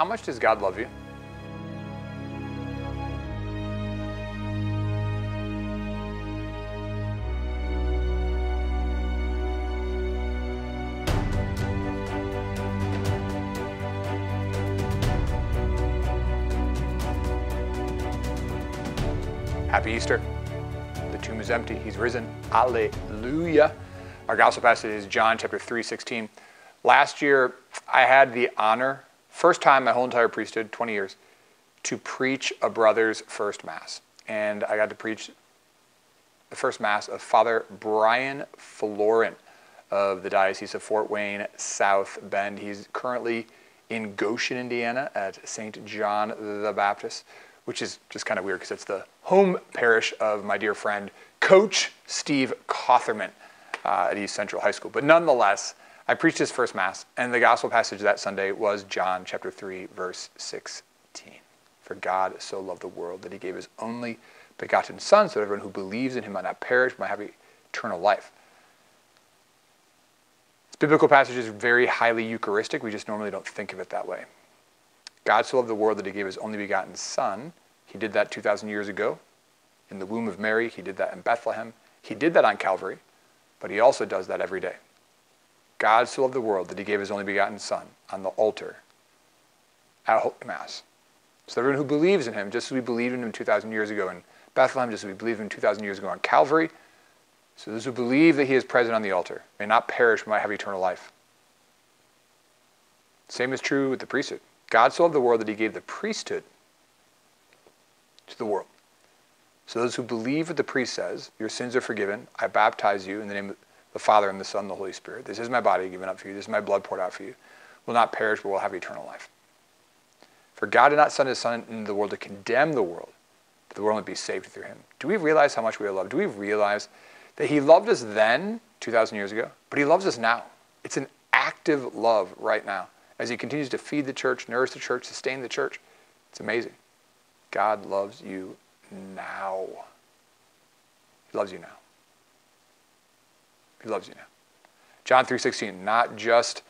how much does God love you? Happy Easter. The tomb is empty. He's risen. Alleluia. Our gospel passage is John chapter 3, 16. Last year, I had the honor, first time my whole entire priesthood, 20 years, to preach a brother's first Mass. And I got to preach the first Mass of Father Brian Florin of the Diocese of Fort Wayne, South Bend. He's currently in Goshen, Indiana at St. John the Baptist, which is just kind of weird because it's the home parish of my dear friend, Coach Steve Kotherman uh, at East Central High School. But nonetheless, I preached his first Mass, and the gospel passage that Sunday was John chapter 3, verse 16. For God so loved the world that he gave his only begotten Son, so that everyone who believes in him might not perish, but might have eternal life. This biblical passage is very highly Eucharistic. We just normally don't think of it that way. God so loved the world that he gave his only begotten Son. He did that 2,000 years ago in the womb of Mary. He did that in Bethlehem. He did that on Calvary, but he also does that every day. God so loved the world that he gave his only begotten Son on the altar at Holy Mass. So everyone who believes in him, just as we believed in him 2,000 years ago in Bethlehem, just as we believed in him 2,000 years ago on Calvary, so those who believe that he is present on the altar may not perish, but might have eternal life. Same is true with the priesthood. God so loved the world that he gave the priesthood to the world. So those who believe what the priest says, your sins are forgiven, I baptize you in the name of the Father and the Son and the Holy Spirit. This is my body given up for you. This is my blood poured out for you. Will not perish, but will have eternal life. For God did not send his Son into the world to condemn the world, but the world would be saved through him. Do we realize how much we are loved? Do we realize that he loved us then, 2,000 years ago, but he loves us now? It's an active love right now as he continues to feed the church, nourish the church, sustain the church. It's amazing. God loves you now. He loves you now. He loves you now. John 3.16, not just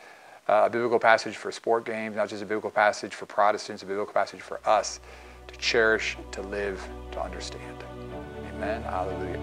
a biblical passage for sport games, not just a biblical passage for Protestants, a biblical passage for us to cherish, to live, to understand. Amen. Hallelujah.